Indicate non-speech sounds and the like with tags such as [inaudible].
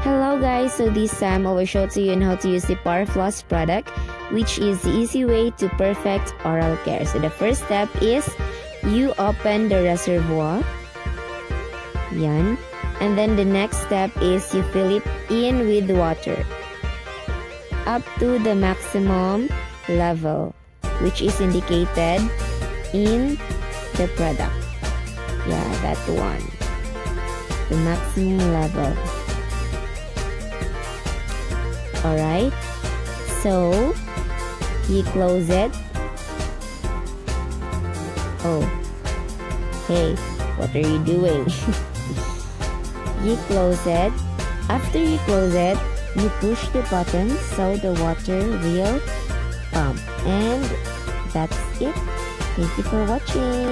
Hello guys, so this time I will show to you how to use the Power Floss product which is the easy way to perfect oral care. So the first step is you open the reservoir. Yan. And then the next step is you fill it in with water up to the maximum level which is indicated in the product. Yeah, that one. The maximum level. Alright, so you close it. Oh, hey, what are you doing? [laughs] you close it. After you close it, you push the button so the water will pump. And that's it. Thank you for watching.